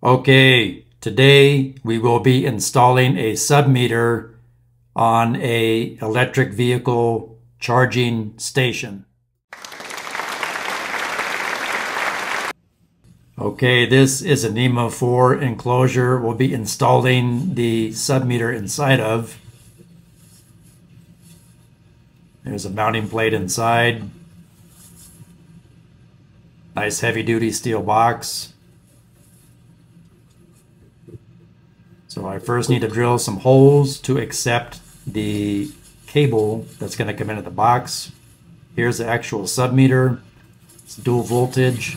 Okay, today we will be installing a submeter on a electric vehicle charging station. Okay, this is a NEMA 4 enclosure we'll be installing the submeter inside of. There's a mounting plate inside. Nice heavy duty steel box. So I first need to drill some holes to accept the cable that's going to come into the box. Here's the actual submeter. It's dual voltage.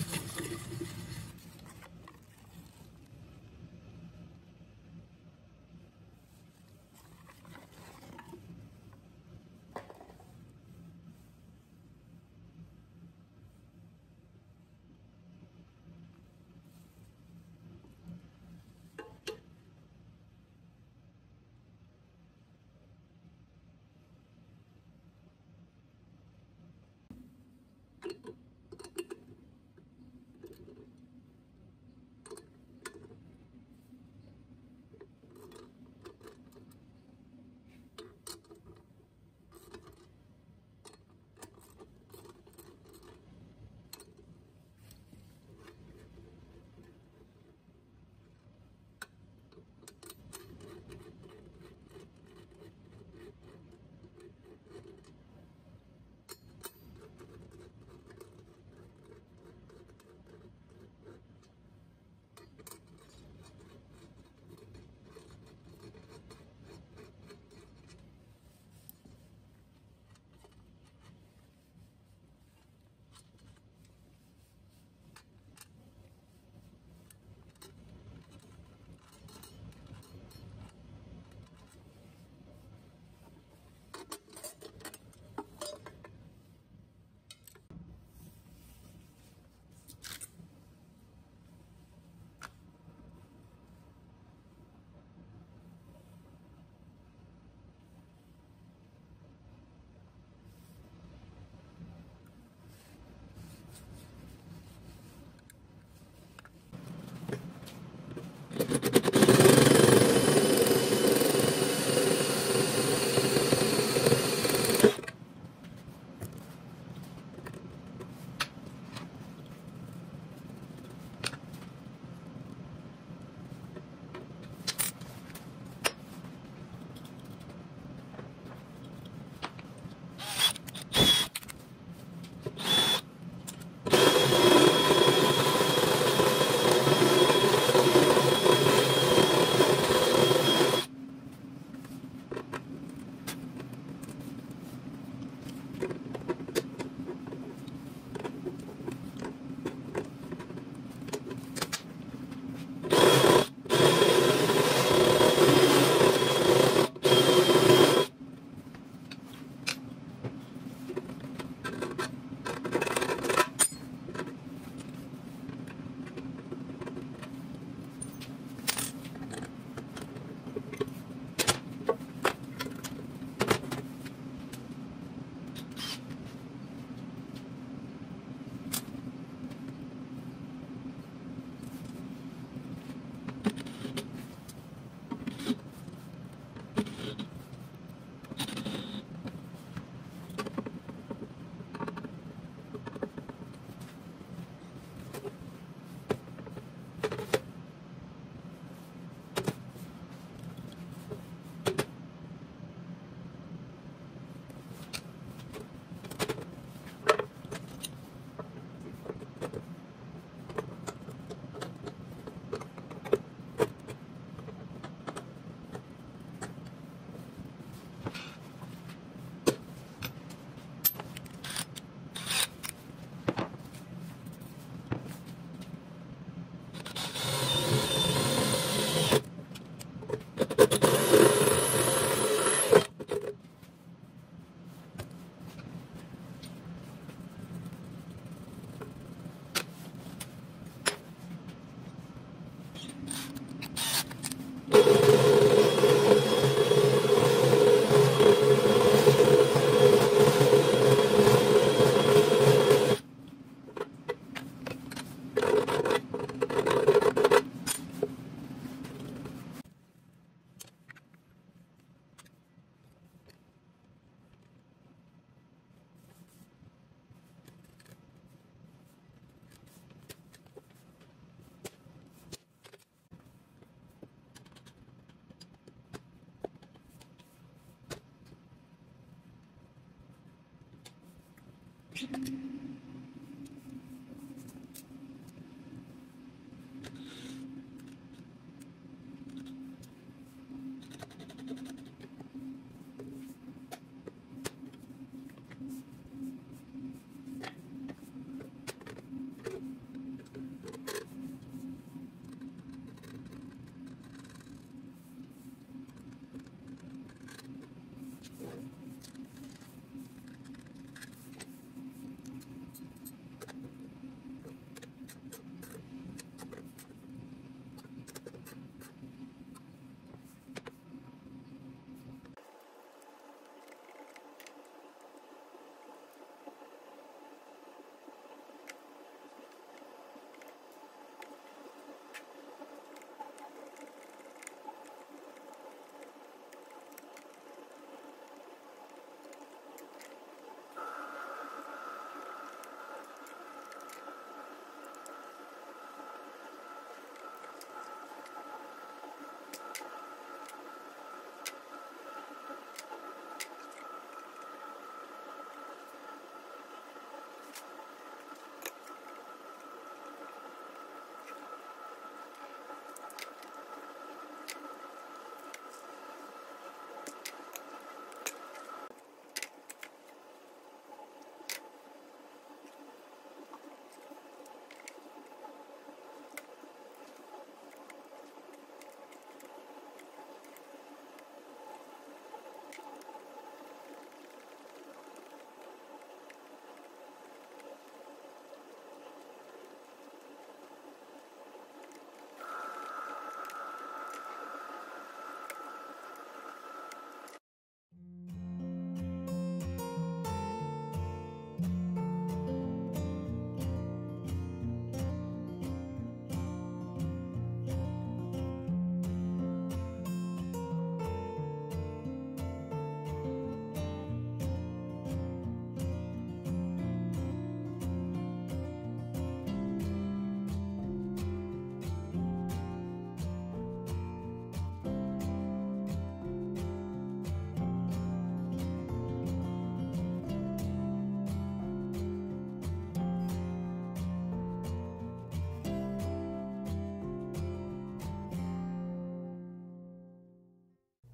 Jesus.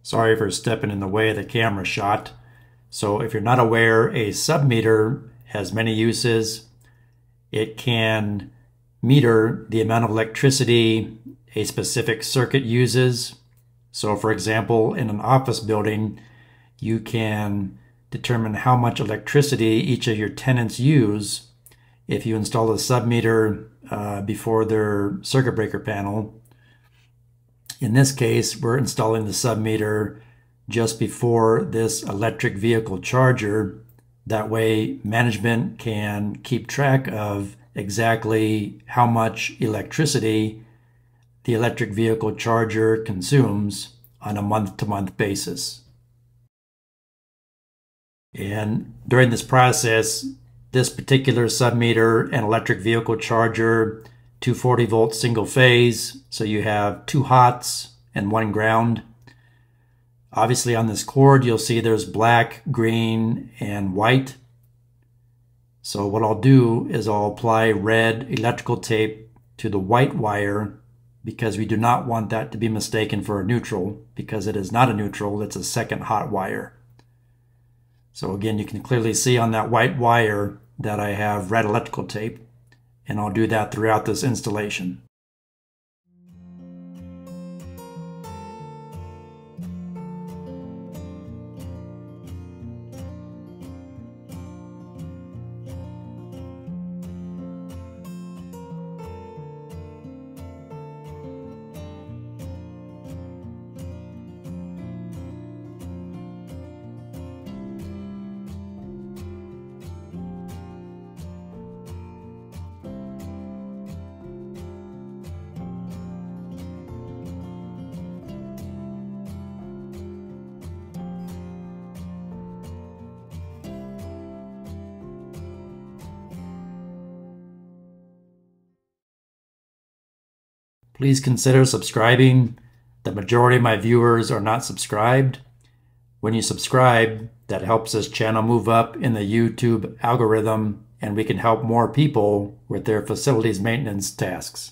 Sorry for stepping in the way of the camera shot. So if you're not aware, a submeter has many uses. It can meter the amount of electricity a specific circuit uses. So for example, in an office building, you can determine how much electricity each of your tenants use if you install a submeter uh, before their circuit breaker panel in this case, we're installing the submeter just before this electric vehicle charger. That way, management can keep track of exactly how much electricity the electric vehicle charger consumes on a month to month basis. And during this process, this particular submeter and electric vehicle charger 240 volt single phase. So you have two hots and one ground. Obviously on this cord, you'll see there's black, green, and white. So what I'll do is I'll apply red electrical tape to the white wire because we do not want that to be mistaken for a neutral because it is not a neutral, it's a second hot wire. So again, you can clearly see on that white wire that I have red electrical tape and I'll do that throughout this installation. Please consider subscribing. The majority of my viewers are not subscribed. When you subscribe, that helps this channel move up in the YouTube algorithm and we can help more people with their facilities maintenance tasks.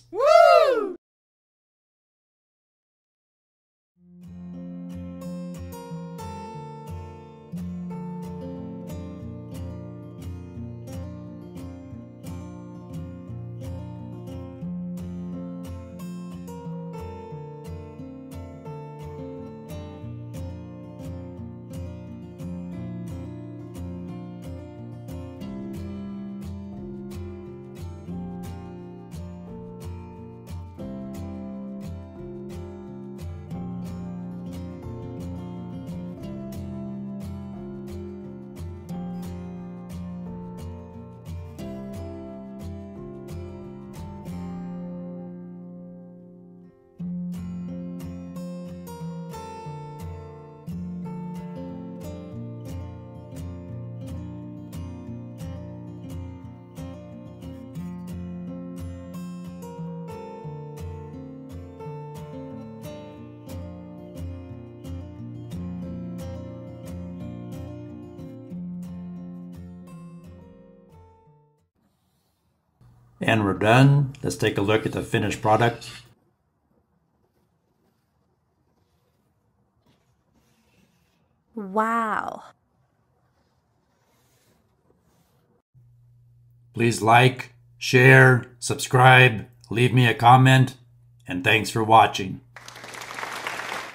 And we're done. Let's take a look at the finished product. Wow. Please like, share, subscribe, leave me a comment, and thanks for watching.